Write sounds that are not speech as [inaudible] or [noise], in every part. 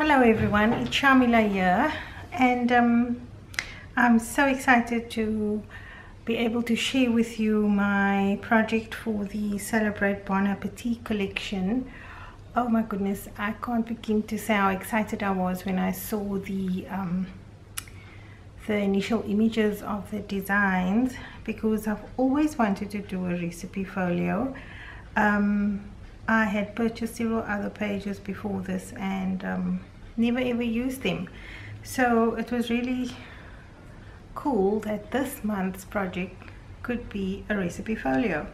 Hello everyone, it's Shamela here and um, I'm so excited to be able to share with you my project for the Celebr8 Bon Appetit collection. Oh my goodness, I can't begin to say how excited I was when I saw the um, the initial images of the designs because I've always wanted to do a recipe folio. Um, I had purchased several other pages before this and um, never ever used them. So it was really cool that this month's project could be a recipe folio.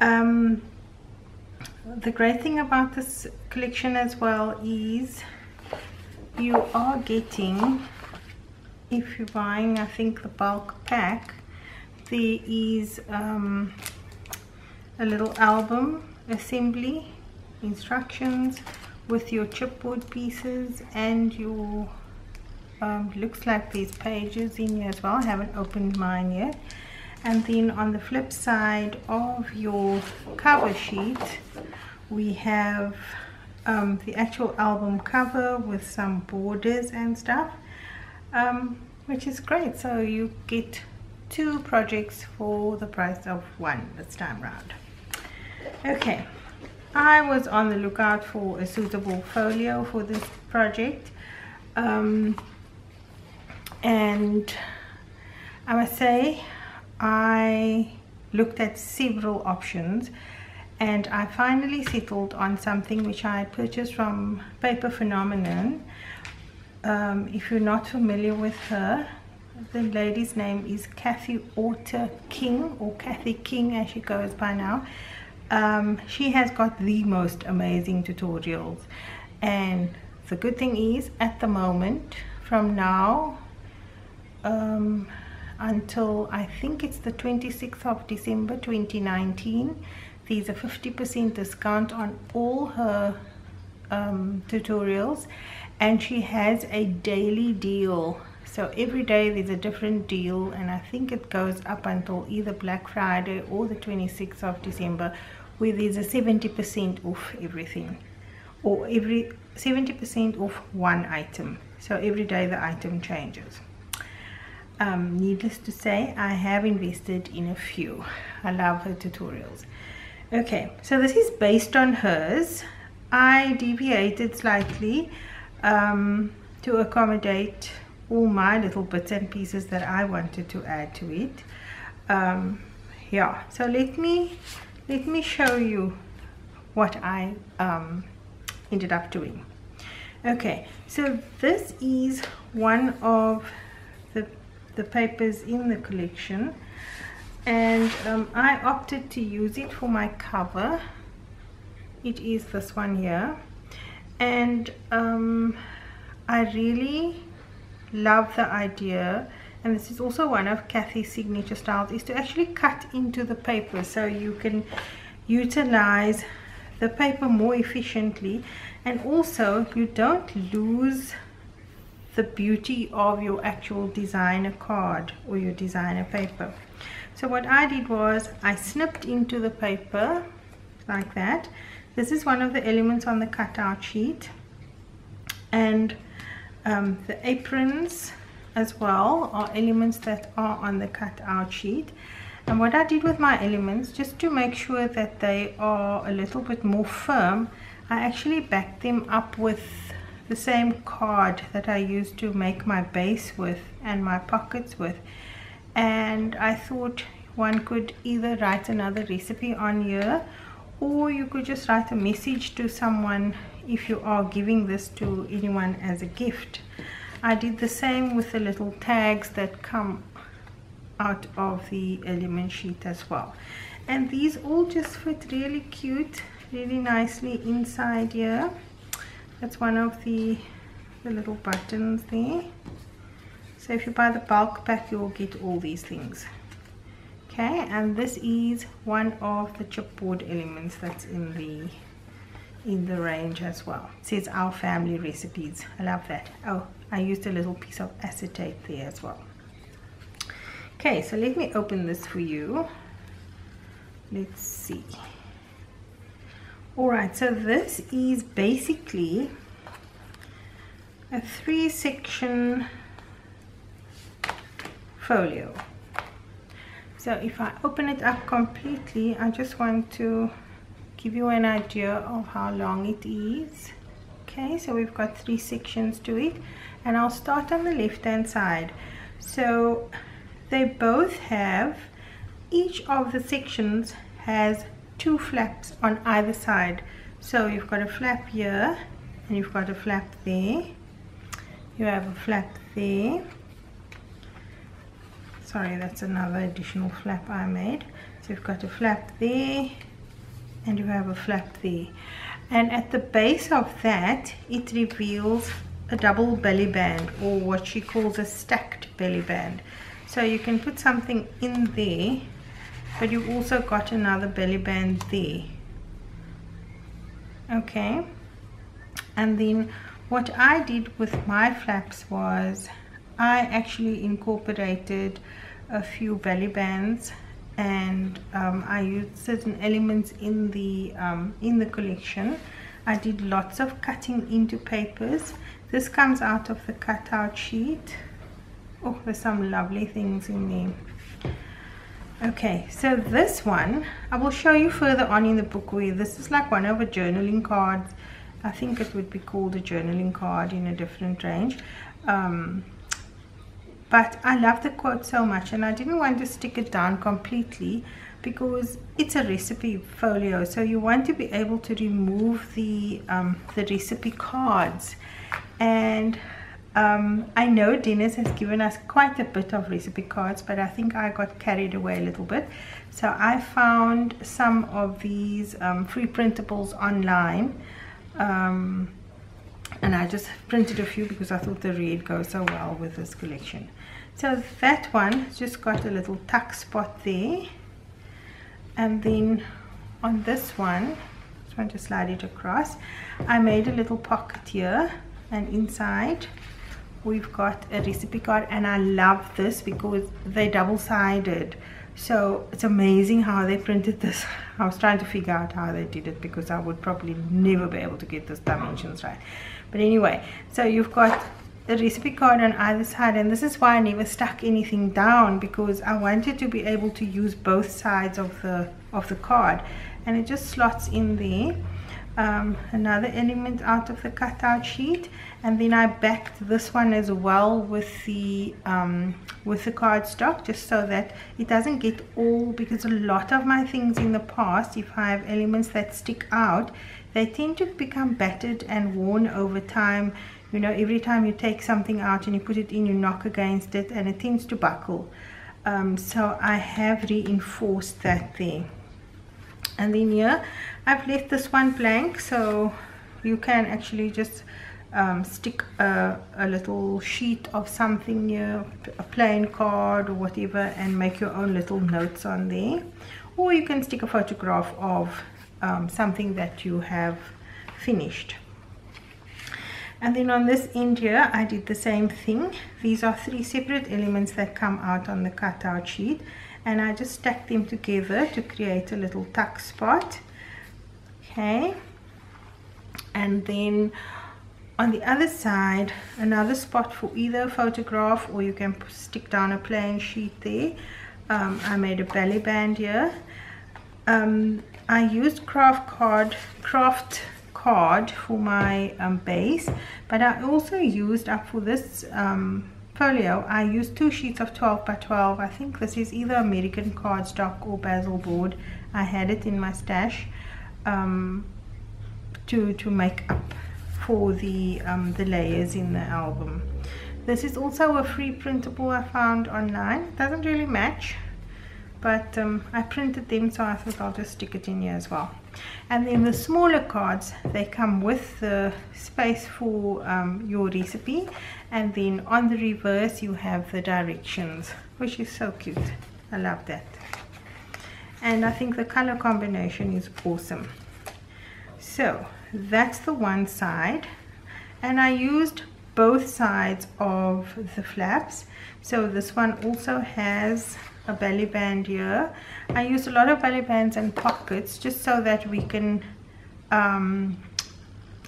Um, the great thing about this collection as well is you are getting if you're buying I think the bulk pack there is um, a little album assembly instructions with your chipboard pieces and your um, looks like these pages in here as well. I haven't opened mine yet. And then on the flip side of your cover sheet we have um, the actual album cover with some borders and stuff um, which is great. So you get two projects for the price of one this time around okay I was on the lookout for a suitable folio for this project um, and I must say I looked at several options and I finally settled on something which I purchased from Paper Phenomenon. Um, if you're not familiar with her the lady's name is Kathy Orta King or Kathy King as she goes by now um, she has got the most amazing tutorials. And the good thing is at the moment from now um, until I think it's the 26th of December 2019 there's a 50% discount on all her um, tutorials. And she has a daily deal. So every day there's a different deal and I think it goes up until either Black Friday or the 26th of December where there's a 70% off everything or every 70% off one item. So every day the item changes. Um, needless to say I have invested in a few. I love her tutorials. Okay so this is based on hers. I deviated slightly um, to accommodate all my little bits and pieces that I wanted to add to it. Um, yeah so let me let me show you what I um, ended up doing. Okay so this is one of the the papers in the collection. And um, I opted to use it for my cover. It is this one here. And um, I really love the idea and this is also one of Kathy's signature styles is to actually cut into the paper. So you can utilize the paper more efficiently. And also you don't lose the beauty of your actual designer card or your designer paper. So what I did was I snipped into the paper like that. This is one of the elements on the cutout sheet. And um, the aprons as well are elements that are on the cutout sheet. And what I did with my elements just to make sure that they are a little bit more firm I actually backed them up with the same card that I used to make my base with and my pockets with. And I thought one could either write another recipe on here or you could just write a message to someone if you are giving this to anyone as a gift I did the same with the little tags that come out of the element sheet as well. And these all just fit really cute really nicely inside here. That's one of the the little buttons there. So if you buy the bulk pack you will get all these things. Okay and this is one of the chipboard elements that's in the in the range as well. It says our family recipes. I love that. Oh I used a little piece of acetate there as well. Okay so let me open this for you. Let's see. All right so this is basically a three section folio. So if I open it up completely I just want to give you an idea of how long it is. Okay so we've got three sections to it and I'll start on the left hand side. So they both have each of the sections has two flaps on either side. So you've got a flap here and you've got a flap there. You have a flap there. Sorry that's another additional flap I made. So you've got a flap there and you have a flap there. And at the base of that it reveals a double belly band or what she calls a stacked belly band. So you can put something in there but you've also got another belly band there. Okay. And then what I did with my flaps was I actually incorporated a few belly bands and um, I used certain elements in the um, in the collection. I did lots of cutting into papers. This comes out of the cutout sheet. Oh there's some lovely things in there. Okay so this one I will show you further on in the book where this is like one of a journaling cards I think it would be called a journaling card in a different range. Um, but I love the quote so much and I didn't want to stick it down completely because it's a recipe folio. So you want to be able to remove the um, the recipe cards. And um, I know Dennis has given us quite a bit of recipe cards but I think I got carried away a little bit. So I found some of these um, free printables online um, and I just printed a few because I thought the red goes so well with this collection so that one just got a little tuck spot there. And then on this one just want to slide it across I made a little pocket here and inside we've got a recipe card and I love this because they're double-sided. So it's amazing how they printed this. [laughs] I was trying to figure out how they did it because I would probably never be able to get those dimensions right. But anyway so you've got a recipe card on either side and this is why I never stuck anything down because I wanted to be able to use both sides of the of the card. And it just slots in there. Um, another element out of the cutout sheet and then I backed this one as well with the um, with the cardstock just so that it doesn't get all because a lot of my things in the past if I have elements that stick out they tend to become battered and worn over time you know every time you take something out and you put it in you knock against it and it tends to buckle. Um, so I have reinforced that there. And then here I've left this one blank so you can actually just um, stick a, a, little sheet of something here a plain card or whatever and make your own little notes on there. Or you can stick a photograph of um, something that you have finished and then on this end here I did the same thing. These are three separate elements that come out on the cutout sheet. And I just stacked them together to create a little tuck spot. Okay. And then on the other side another spot for either photograph or you can stick down a plain sheet there. Um, I made a belly band here. Um, I used craft card craft card for my um, base but I also used up for this um, folio I used two sheets of 12 by 12 I think this is either American cardstock or Bazzill board. I had it in my stash um, to, to make up for the, um, the layers in the album. This is also a free printable I found online. It doesn't really match but um, I printed them so I thought I'll just stick it in here as well and then the smaller cards they come with the space for um, your recipe. And then on the reverse you have the directions which is so cute. I love that. And I think the color combination is awesome. So that's the one side. And I used both sides of the flaps. So this one also has a belly band here. I use a lot of belly bands and pockets just so that we can um,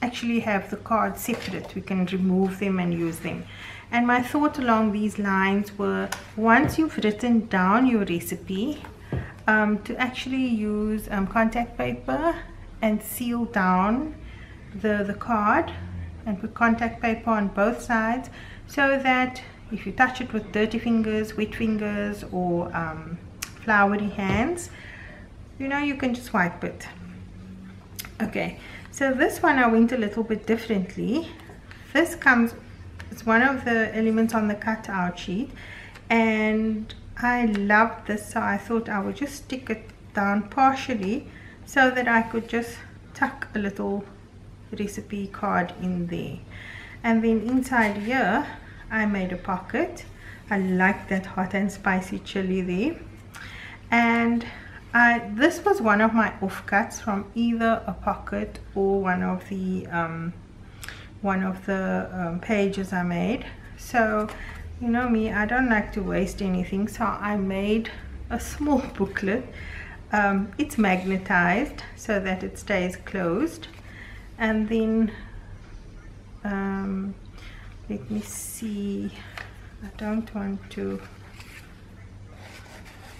actually have the cards separate. We can remove them and use them. And my thought along these lines were once you've written down your recipe um, to actually use um, contact paper and seal down the, the card and put contact paper on both sides so that if you touch it with dirty fingers, wet fingers or um, floury hands, you know you can just wipe it. Okay, so this one I went a little bit differently. This comes, it's one of the elements on the cutout sheet and I loved this so I thought I would just stick it down partially so that I could just tuck a little recipe card in there and then inside here I made a pocket. I like that hot and spicy chili there. And I, this was one of my offcuts from either a pocket or one of the um, one of the um, pages I made. So you know me I don't like to waste anything. So I made a small [laughs] booklet. Um, it's magnetized so that it stays closed. And then um, let me see. I don't want to.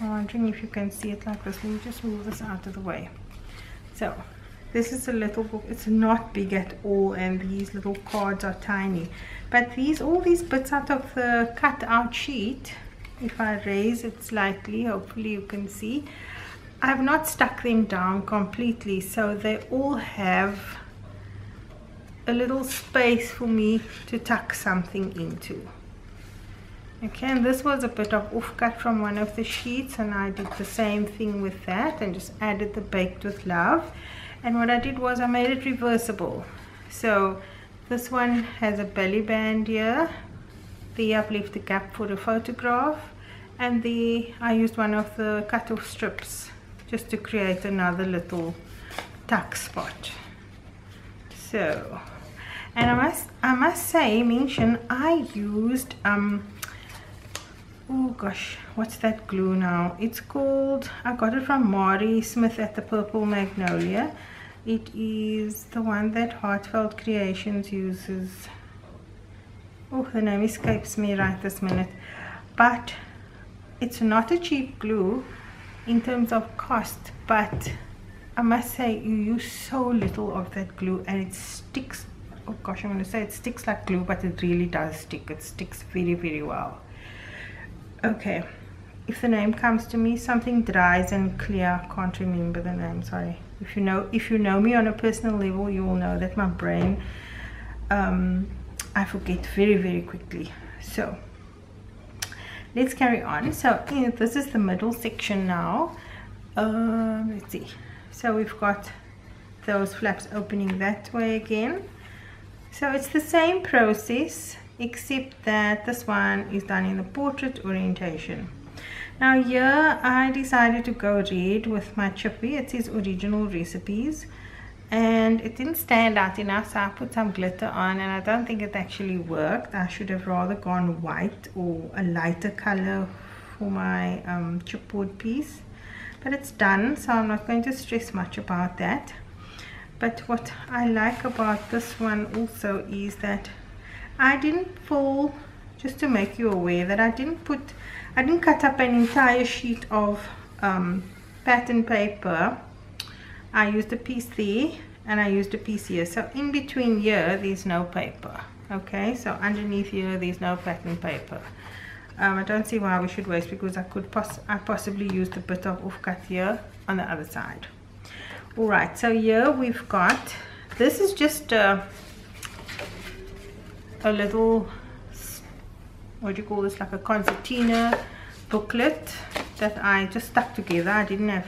I'm wondering if you can see it like this. Let me just move this out of the way. So this is a little book. It's not big at all and these little cards are tiny. But these all these bits out of the cut out sheet if I raise it slightly hopefully you can see I've not stuck them down completely. So they all have a little space for me to tuck something into. Okay and this was a bit of offcut from one of the sheets and I did the same thing with that and just added the baked with love. And what I did was I made it reversible. So this one has a belly band here. The I've left a gap for the photograph. And the I used one of the cut-off strips just to create another little tuck spot. So and I must I must say mention I used um oh gosh what's that glue now? It's called I got it from Mari Smith at the Purple Magnolia. It is the one that Heartfelt Creations uses. Oh the name escapes me right this minute. But it's not a cheap glue in terms of cost but I must say you use so little of that glue and it sticks oh gosh I'm to say it sticks like glue but it really does stick. It sticks very very well. Okay. If the name comes to me something dries and clear can't remember the name sorry. If you know if you know me on a personal level you will know that my brain um, I forget very very quickly. So let's carry on. So this is the middle section now. Um, let's see. So we've got those flaps opening that way again so it's the same process except that this one is done in the portrait orientation. Now here I decided to go red with my chippy it says original recipes and it didn't stand out enough so I put some glitter on and I don't think it actually worked. I should have rather gone white or a lighter color for my um, chipboard piece but it's done so I'm not going to stress much about that but what I like about this one also is that I didn't pull just to make you aware that I didn't put I didn't cut up an entire sheet of um, pattern paper. I used a piece there and I used a piece here. So in between here there's no paper okay? So underneath here there's no pattern paper. Um, I don't see why we should waste because I could I possibly use a bit of off offcut here on the other side all right so here we've got this is just a, a little what do you call this like a concertina booklet that I just stuck together. I didn't have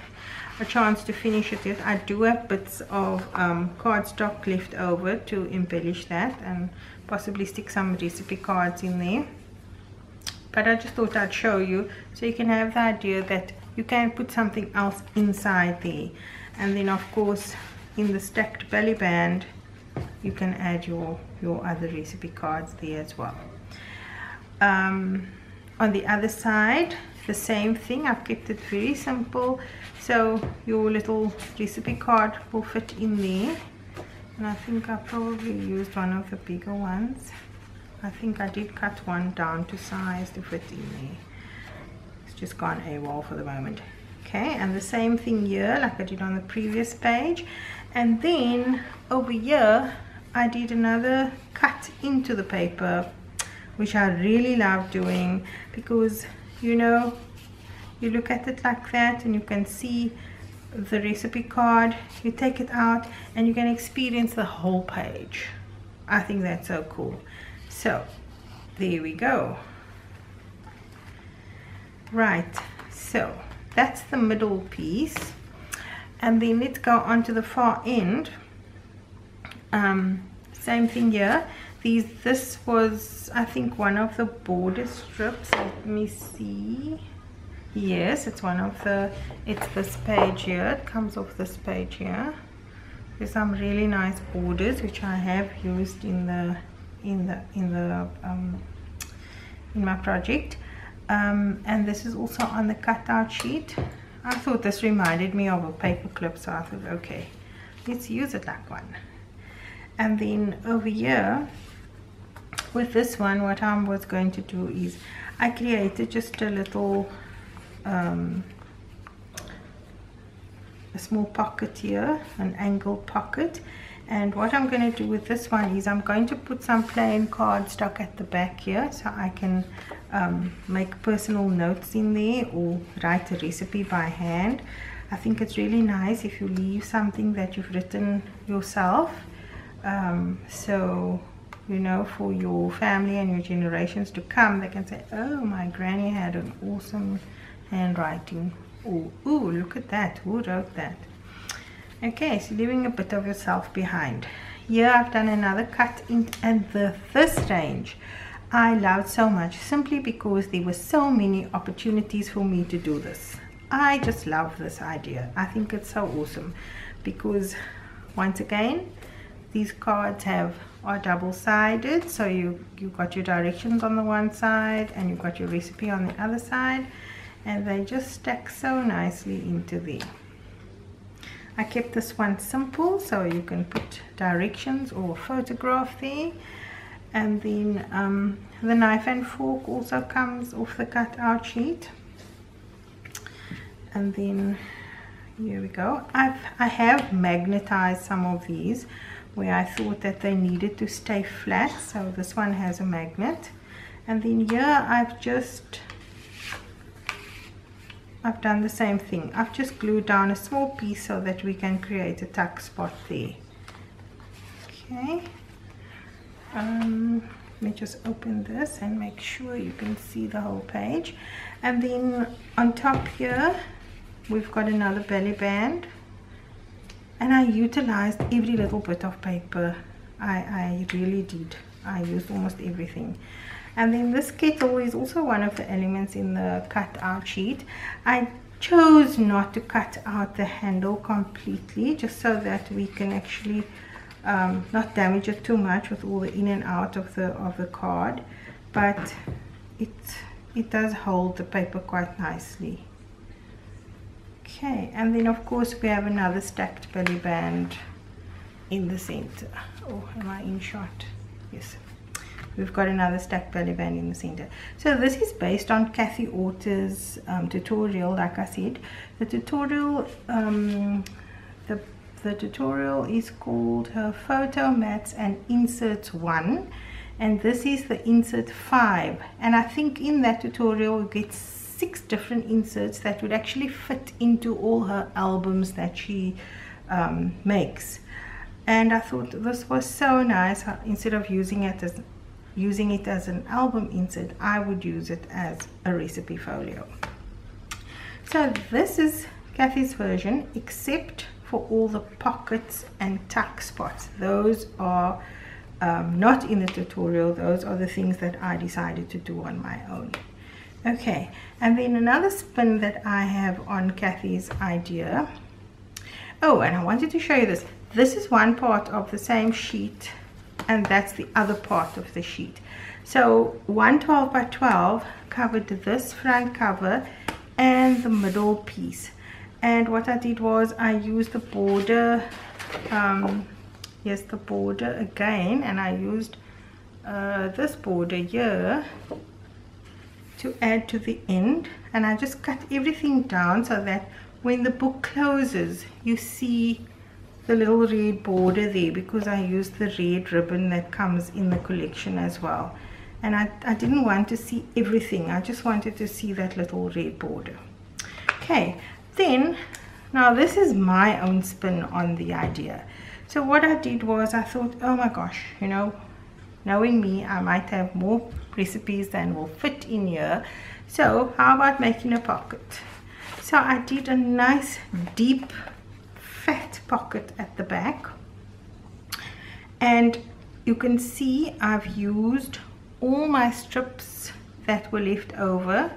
a chance to finish it yet. I do have bits of um, cardstock left over to embellish that and possibly stick some recipe cards in there. But I just thought I'd show you so you can have the idea that you can put something else inside there and then of course in the stacked belly band you can add your your other recipe cards there as well. Um, on the other side the same thing. I've kept it very simple. So your little recipe card will fit in there. And I think I probably used one of the bigger ones. I think I did cut one down to size to fit in there. It's just gone AWOL for the moment okay and the same thing here like I did on the previous page. And then over here I did another cut into the paper which I really love doing because you know you look at it like that and you can see the recipe card you take it out and you can experience the whole page. I think that's so cool. So there we go. Right so that's the middle piece. And then let's go on to the far end. Um, same thing here. These this was I think one of the border strips. Let me see. Yes it's one of the it's this page here. It comes off this page here. There's some really nice borders which I have used in the in the in the um, in my project um, and this is also on the cutout sheet. I thought this reminded me of a paper clip so I thought okay let's use it like one. And then over here with this one what I was going to do is I created just a little um, a small pocket here an angled pocket. And what I'm going to do with this one is I'm going to put some plain cardstock at the back here so I can um, make personal notes in there or write a recipe by hand. I think it's really nice if you leave something that you've written yourself um, so you know for your family and your generations to come they can say oh my granny had an awesome handwriting. Oh ooh look at that who wrote that? Okay so leaving a bit of yourself behind. Here I've done another cut in and the first range I loved so much simply because there were so many opportunities for me to do this. I just love this idea. I think it's so awesome because once again these cards have are double-sided. So you you got your directions on the one side and you've got your recipe on the other side and they just stack so nicely into there. I kept this one simple so you can put directions or photograph there and then um, the knife and fork also comes off the cutout sheet. And then here we go. I've I have magnetized some of these where I thought that they needed to stay flat. So this one has a magnet. And then here I've just I've done the same thing. I've just glued down a small piece so that we can create a tuck spot there. Okay um, let me just open this and make sure you can see the whole page. And then on top here we've got another belly band. And I utilized every little bit of paper. I, I really did. I used almost everything. And then this kettle is also one of the elements in the cut out sheet. I chose not to cut out the handle completely just so that we can actually um, not damage it too much with all the in and out of the of the card but it it does hold the paper quite nicely. Okay and then of course we have another stacked belly band in the center. Oh am I in shot? Yes. We've got another stacked belly band in the center. So this is based on Kathy Orta's um, tutorial like I said. The tutorial um, the tutorial is called her photo mats and inserts one. And this is the insert 5 and I think in that tutorial you get six different inserts that would actually fit into all her albums that she um, makes. And I thought this was so nice instead of using it as using it as an album insert I would use it as a recipe folio. So this is Kathy's version except for all the pockets and tuck spots. Those are um, not in the tutorial. Those are the things that I decided to do on my own. Okay and then another spin that I have on Kathy's idea. Oh and I wanted to show you this. This is one part of the same sheet and that's the other part of the sheet. So 112 by 12 covered this front cover and the middle piece and what I did was I used the border um, here's the border again and I used uh, this border here to add to the end. And I just cut everything down so that when the book closes you see the little red border there because I used the red ribbon that comes in the collection as well. And I, I didn't want to see everything. I just wanted to see that little red border. Okay then now this is my own spin on the idea. So what I did was I thought oh my gosh you know knowing me I might have more recipes than will fit in here. So how about making a pocket? So I did a nice deep fat pocket at the back. And you can see I've used all my strips that were left over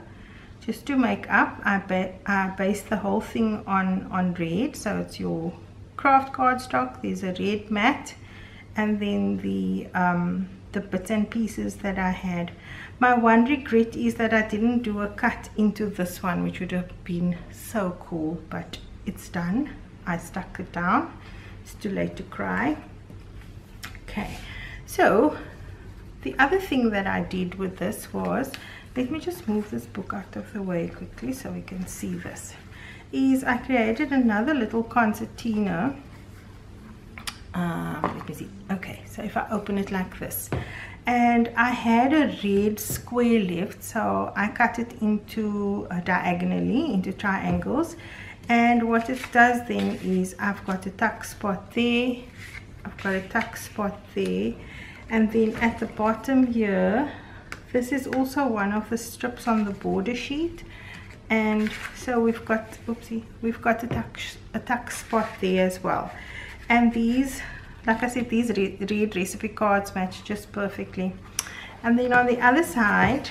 just to make up. I, ba I based the whole thing on on red. So it's your craft cardstock. There's a red mat. And then the um, the bits and pieces that I had. My one regret is that I didn't do a cut into this one which would have been so cool but it's done. I stuck it down. It's too late to cry. Okay. So the other thing that I did with this was let me just move this book out of the way quickly so we can see this is I created another little concertina. Um, let me see. Okay so if I open it like this. And I had a red square left so I cut it into uh, diagonally into triangles. And what it does then is I've got a tuck spot there I've got a tuck spot there and then at the bottom here this is also one of the strips on the border sheet. And so we've got oopsie we've got a tuck a tuck spot there as well. And these like I said these red, red recipe cards match just perfectly. And then on the other side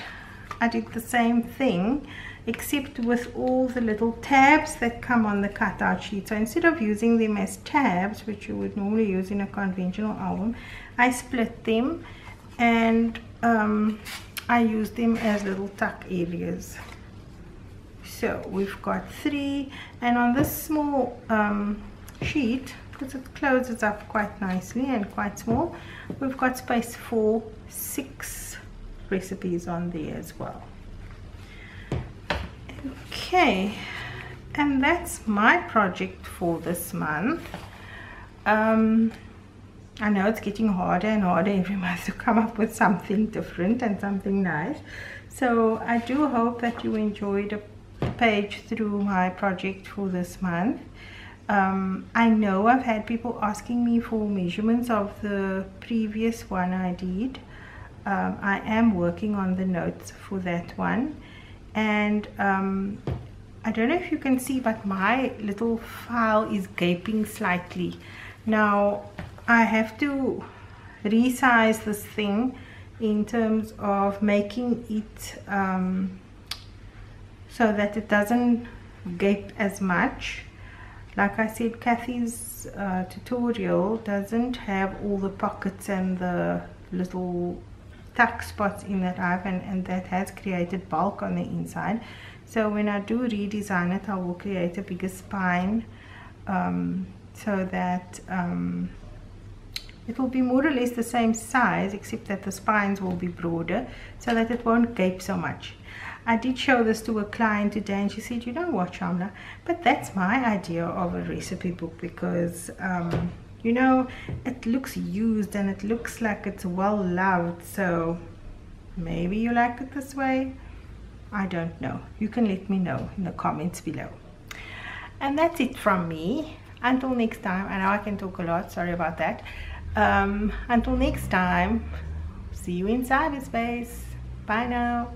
I did the same thing except with all the little tabs that come on the cutout sheet. So instead of using them as tabs which you would normally use in a conventional album I split them and um, I use them as little tuck areas. So we've got three and on this small um, sheet because it closes up quite nicely and quite small we've got space for six recipes on there as well. Okay and that's my project for this month. Um, I know it's getting harder and harder every [laughs] month to come up with something different and something nice. So I do hope that you enjoyed a page through my project for this month. Um, I know I've had people asking me for measurements of the previous one I did. Um, I am working on the notes for that one. And um, I don't know if you can see but my little file is gaping slightly. Now I have to resize this thing in terms of making it um, so that it doesn't gape as much. Like I said Kathy's uh, tutorial doesn't have all the pockets and the little tuck spots in that I've and, and that has created bulk on the inside. So when I do redesign it I will create a bigger spine um, so that um, it will be more or less the same size except that the spines will be broader so that it won't gape so much. I did show this to a client today and she said you know what Shamela? But that's my idea of a recipe book because um, you know it looks used and it looks like it's well loved so maybe you like it this way. I don't know. You can let me know in the comments below. And that's it from me. Until next time I know I can talk a lot sorry about that um, until next time see you in cyberspace bye now